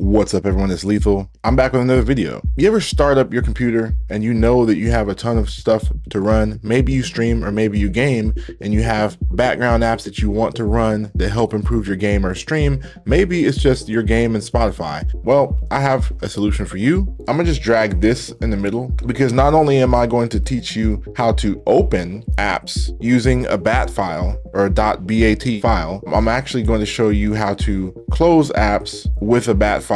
What's up everyone, it's Lethal. I'm back with another video. You ever start up your computer and you know that you have a ton of stuff to run? Maybe you stream or maybe you game and you have background apps that you want to run that help improve your game or stream. Maybe it's just your game and Spotify. Well, I have a solution for you. I'm gonna just drag this in the middle because not only am I going to teach you how to open apps using a bat file or a .bat file, I'm actually going to show you how to close apps with a bat file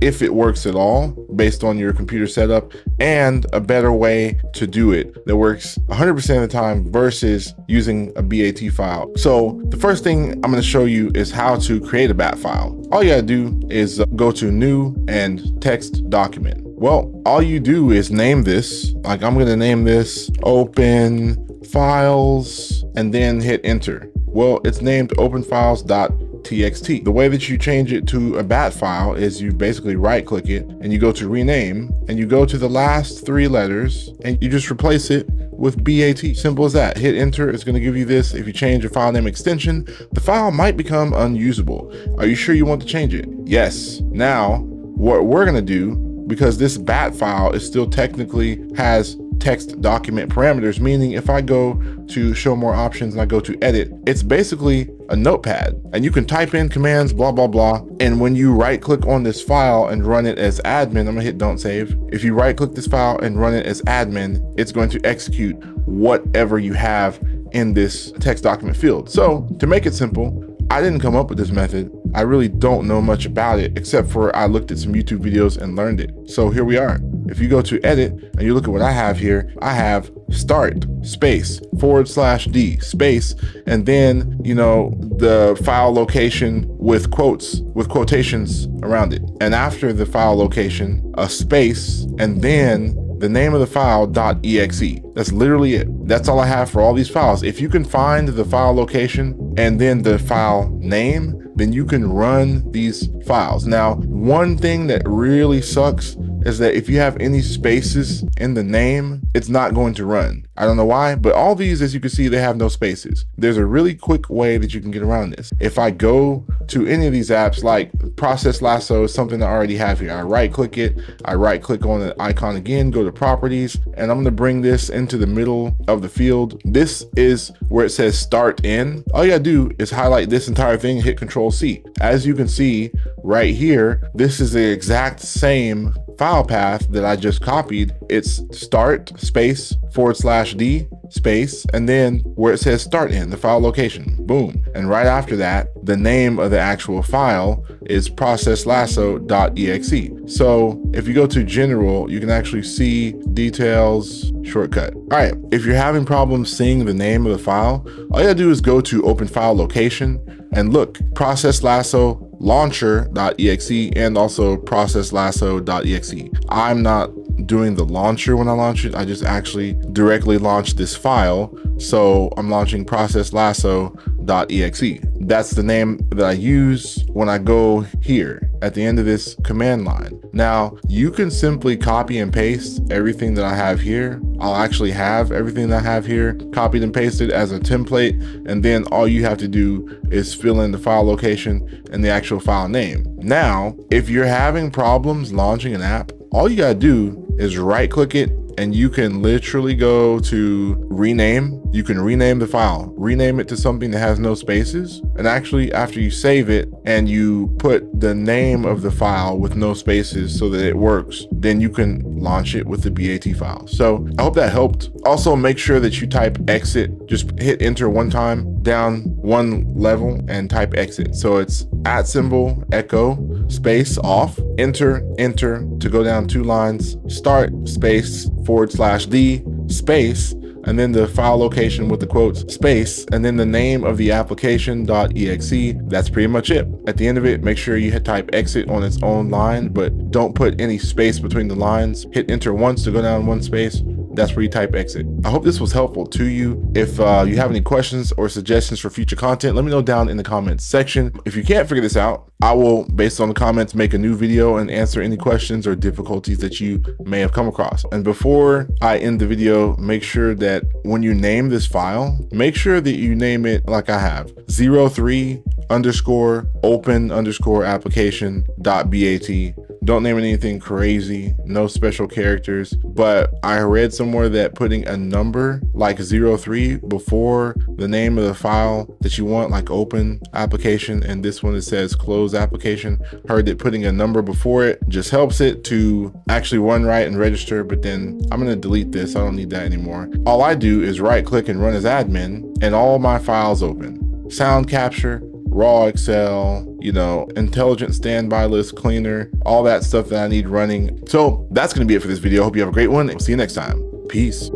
if it works at all based on your computer setup and a better way to do it that works 100% of the time versus using a BAT file. So the first thing I'm going to show you is how to create a BAT file. All you got to do is go to new and text document. Well, all you do is name this, like I'm going to name this open files and then hit enter. Well, it's named openfiles.txt txt. The way that you change it to a bat file is you basically right click it and you go to rename and you go to the last three letters and you just replace it with BAT. Simple as that. Hit enter. It's going to give you this. If you change your file name extension, the file might become unusable. Are you sure you want to change it? Yes. Now, what we're going to do, because this bat file is still technically has text document parameters, meaning if I go to show more options and I go to edit, it's basically a notepad and you can type in commands, blah, blah, blah. And when you right click on this file and run it as admin, I'm gonna hit don't save. If you right click this file and run it as admin, it's going to execute whatever you have in this text document field. So to make it simple, I didn't come up with this method. I really don't know much about it, except for I looked at some YouTube videos and learned it. So here we are. If you go to edit and you look at what I have here, I have start space forward slash D space, and then, you know, the file location with quotes, with quotations around it. And after the file location, a space, and then the name of the file dot .exe. That's literally it. That's all I have for all these files. If you can find the file location and then the file name, then you can run these files. Now, one thing that really sucks is that if you have any spaces in the name, it's not going to run. I don't know why, but all these, as you can see, they have no spaces. There's a really quick way that you can get around this. If I go to any of these apps, like Process Lasso is something I already have here. I right click it, I right click on the icon again, go to properties, and I'm gonna bring this into the middle of the field. This is where it says start in. All you gotta do is highlight this entire thing, hit control C. As you can see right here, this is the exact same file path that I just copied, it's start space forward slash D space, and then where it says start in, the file location, boom. And right after that, the name of the actual file is processlasso.exe. So if you go to general, you can actually see details shortcut. All right, if you're having problems seeing the name of the file, all you gotta do is go to open file location and look, process lasso launcher.exe and also processlasso.exe. I'm not doing the launcher when I launch it. I just actually directly launch this file. So I'm launching processlasso.exe. That's the name that I use when I go here at the end of this command line. Now you can simply copy and paste everything that I have here. I'll actually have everything that I have here copied and pasted as a template. And then all you have to do is fill in the file location and the actual file name. Now, if you're having problems launching an app, all you gotta do is right click it and you can literally go to rename. You can rename the file, rename it to something that has no spaces. And actually, after you save it and you put the name of the file with no spaces so that it works, then you can launch it with the BAT file. So I hope that helped. Also, make sure that you type exit, just hit enter one time down one level and type exit. So it's at symbol echo space off, enter, enter to go down two lines, start space forward slash D space, and then the file location with the quotes space, and then the name of the application.exe. That's pretty much it. At the end of it, make sure you hit type exit on its own line, but don't put any space between the lines. Hit enter once to go down one space, that's where you type exit. I hope this was helpful to you. If uh, you have any questions or suggestions for future content, let me know down in the comments section. If you can't figure this out, I will, based on the comments, make a new video and answer any questions or difficulties that you may have come across. And before I end the video, make sure that when you name this file, make sure that you name it like I have 03 underscore open underscore application dot bat don't name anything crazy, no special characters. But I read somewhere that putting a number like 03 before the name of the file that you want, like open application, and this one it says close application, heard that putting a number before it just helps it to actually run right and register. But then I'm gonna delete this, I don't need that anymore. All I do is right click and run as admin, and all my files open. Sound capture, Raw Accel, you know, intelligent standby list cleaner, all that stuff that I need running. So that's going to be it for this video. Hope you have a great one. We'll see you next time. Peace.